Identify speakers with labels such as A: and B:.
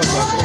A: Gracias.